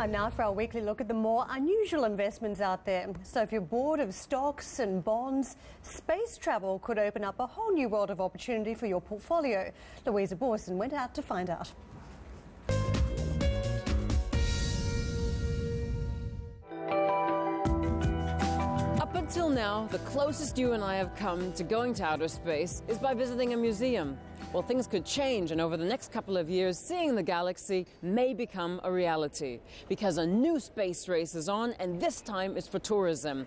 Time now for our weekly look at the more unusual investments out there. So, if you're bored of stocks and bonds, space travel could open up a whole new world of opportunity for your portfolio. Louisa Bojesen went out to find out. Now, the closest you and I have come to going to outer space is by visiting a museum. Well, things could change, and over the next couple of years, seeing the galaxy may become a reality because a new space race is on, and this time it's for tourism.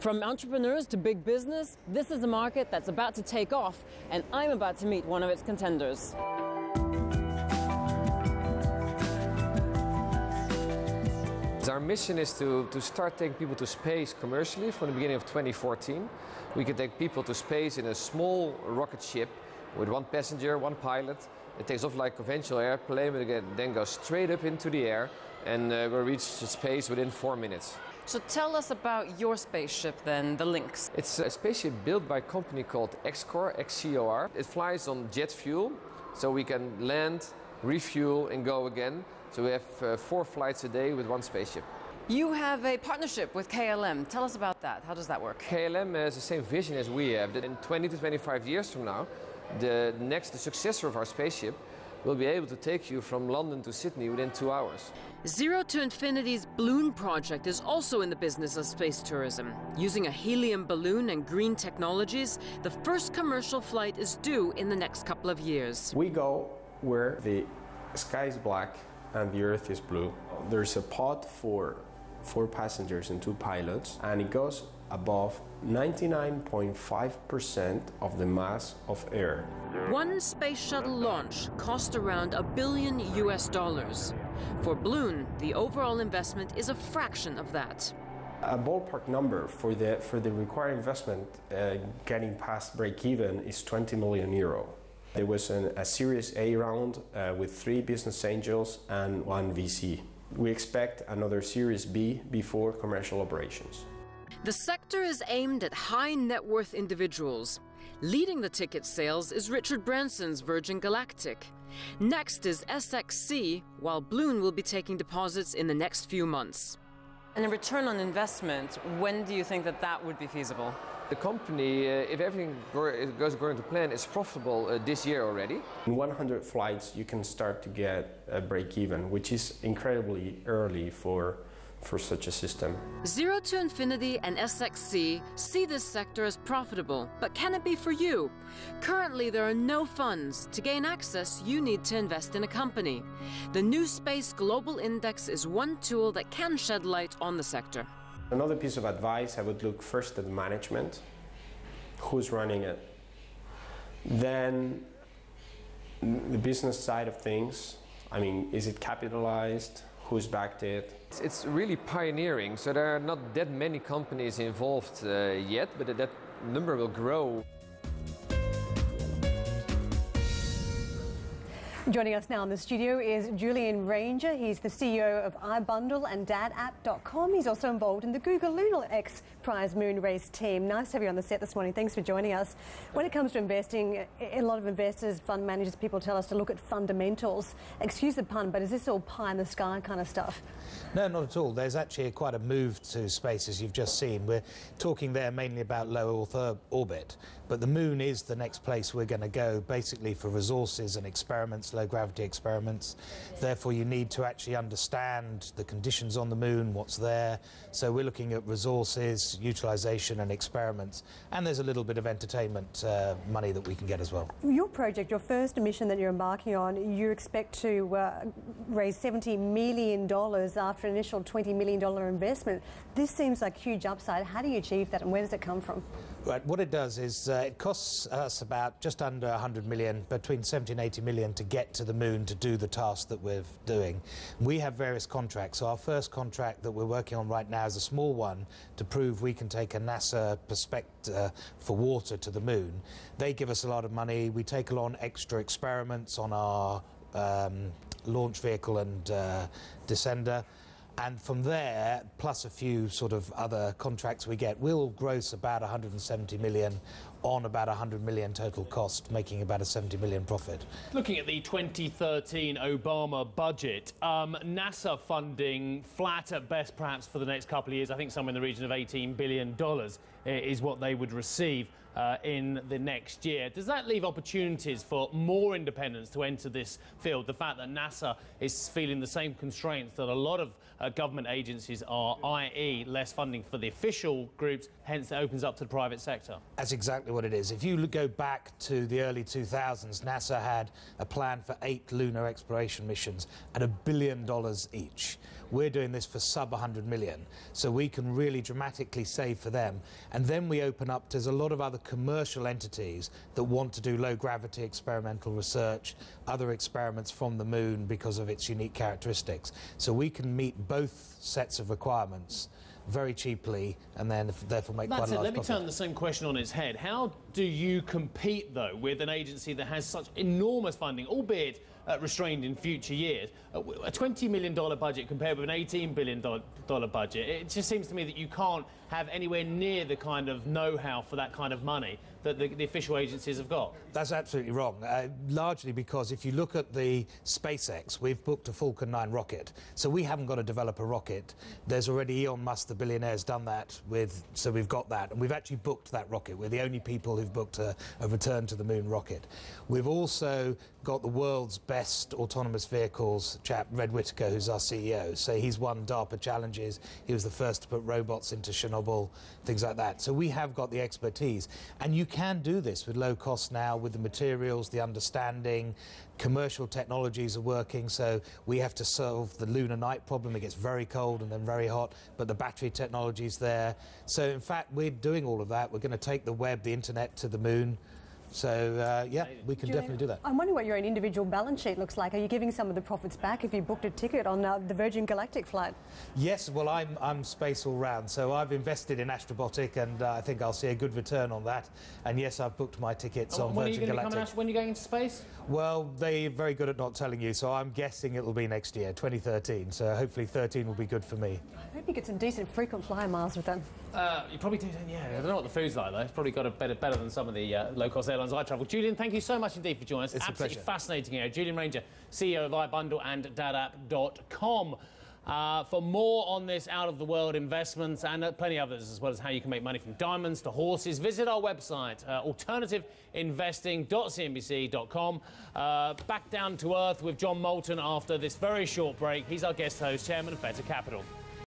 From entrepreneurs to big business, this is a market that's about to take off, and I'm about to meet one of its contenders. Our mission is to, to start taking people to space commercially from the beginning of 2014. We can take people to space in a small rocket ship with one passenger, one pilot. It takes off like a conventional airplane, but again, then goes straight up into the air and uh, will reach space within four minutes. So tell us about your spaceship then, the Lynx. It's a spaceship built by a company called XCOR, XCOR. It flies on jet fuel, so we can land, refuel, and go again. So we have uh, four flights a day with one spaceship. You have a partnership with KLM. Tell us about that. How does that work? KLM has the same vision as we have, that in 20 to 25 years from now, the next the successor of our spaceship will be able to take you from London to Sydney within two hours. Zero to Infinity's Bloon project is also in the business of space tourism. Using a helium balloon and green technologies, the first commercial flight is due in the next couple of years. We go where the sky is black and the earth is blue. There's a pod for four passengers and two pilots, and it goes above 99.5% of the mass of air. One space shuttle launch cost around a billion US dollars. For Bloon, the overall investment is a fraction of that. A ballpark number for the, for the required investment uh, getting past break even is 20 million euro. There was an, a Series A round uh, with three business angels and one VC. We expect another Series B before commercial operations. The sector is aimed at high net worth individuals. Leading the ticket sales is Richard Branson's Virgin Galactic. Next is SXC, while Bloon will be taking deposits in the next few months. And a return on investment, when do you think that that would be feasible? The company, uh, if everything goes according to plan, is profitable uh, this year already. In 100 flights, you can start to get a break even, which is incredibly early for for such a system. Zero to Infinity and SXC see this sector as profitable, but can it be for you? Currently, there are no funds. To gain access, you need to invest in a company. The New Space Global Index is one tool that can shed light on the sector. Another piece of advice I would look first at management who's running it, then the business side of things. I mean, is it capitalized? Who's backed it? It's really pioneering, so there are not that many companies involved uh, yet, but that number will grow. Joining us now in the studio is Julian Ranger. He's the CEO of iBundle and DadApp.com. He's also involved in the Google Lunar X Prize Moon Race team. Nice to have you on the set this morning. Thanks for joining us. When it comes to investing, a lot of investors, fund managers, people tell us to look at fundamentals. Excuse the pun, but is this all pie in the sky kind of stuff? No, not at all. There's actually quite a move to space, as you've just seen. We're talking there mainly about low Earth orbit, but the moon is the next place we're going to go, basically for resources and experiments, low gravity experiments. Therefore, you need to actually understand the conditions on the moon, what's there. So we're looking at resources, utilization, and experiments. And there's a little bit of entertainment uh, money that we can get as well. Your project, your first mission that you're embarking on, you expect to uh, raise $70 million after after an initial $20 million investment. This seems like huge upside. How do you achieve that and where does it come from? Right, what it does is uh, it costs us about just under 100 million, between 70 and 80 million to get to the moon to do the task that we're doing. We have various contracts. So our first contract that we're working on right now is a small one to prove we can take a NASA perspective uh, for water to the moon. They give us a lot of money. We take along extra experiments on our um, launch vehicle and uh, descender. And from there, plus a few sort of other contracts we get, we'll gross about 170 million on about 100 million total cost, making about a 70 million profit. Looking at the 2013 Obama budget, um, NASA funding flat at best, perhaps for the next couple of years. I think somewhere in the region of 18 billion dollars is what they would receive uh, in the next year. Does that leave opportunities for more independents to enter this field? The fact that NASA is feeling the same constraints that a lot of uh, government agencies are, i.e., less funding for the official groups, hence it opens up to the private sector. That's exactly what it is. If you go back to the early 2000s, NASA had a plan for eight lunar exploration missions at a billion dollars each. We're doing this for sub 100 million, so we can really dramatically save for them. And then we open up, there's a lot of other commercial entities that want to do low gravity experimental research, other experiments from the moon because of its unique characteristics. So we can meet both sets of requirements very cheaply and then therefore make That's quite a it. Let me profit. turn the same question on its head. How do you compete, though, with an agency that has such enormous funding, albeit uh, restrained in future years? Uh, a $20 million budget compared with an $18 billion budget. It just seems to me that you can't have anywhere near the kind of know-how for that kind of money that the, the official agencies have got. That's absolutely wrong. Uh, largely because if you look at the SpaceX, we've booked a Falcon 9 rocket. So we haven't got to develop a rocket. There's already Elon Musk, the billionaire, has done that with, so we've got that. And we've actually booked that rocket. We're the only people who've booked a, a return to the moon rocket. We've also got the world's best autonomous vehicles chap, Red Whittaker, who's our CEO. So he's won DARPA challenges. He was the first to put robots into Chernobyl, things like that. So we have got the expertise. And you can do this with low cost now, with the materials, the understanding. Commercial technologies are working, so we have to solve the lunar night problem. It gets very cold and then very hot, but the battery technology is there. So, in fact, we're doing all of that. We're going to take the web, the internet to the moon. So, uh, yeah, we can Julian, definitely do that. I'm wondering what your own individual balance sheet looks like. Are you giving some of the profits back if you booked a ticket on uh, the Virgin Galactic flight? Yes, well, I'm, I'm space all round, so I've invested in Astrobotic, and uh, I think I'll see a good return on that. And yes, I've booked my tickets And on when, are you Virgin Galactic. come when are you going into space? Well, they're very good at not telling you, so I'm guessing it'll be next year, 2013. So hopefully 13 will be good for me. I hope you get some decent frequent flyer miles with them. Uh, you probably do, yeah. I don't know what the food's like, though. It's probably got a better, better than some of the uh, low-cost airlines I travel. Julian, thank you so much indeed for joining us. It's a Absolutely pleasure. fascinating. here. Julian Ranger, CEO of iBundle and dadapp.com. Uh, for more on this out of the world investments and uh, plenty others, as well as how you can make money from diamonds to horses, visit our website, uh, alternativeinvesting.cnbc.com. Uh, back down to earth with Jon Moulton after this very short break. He's our guest host, chairman of Better Capital.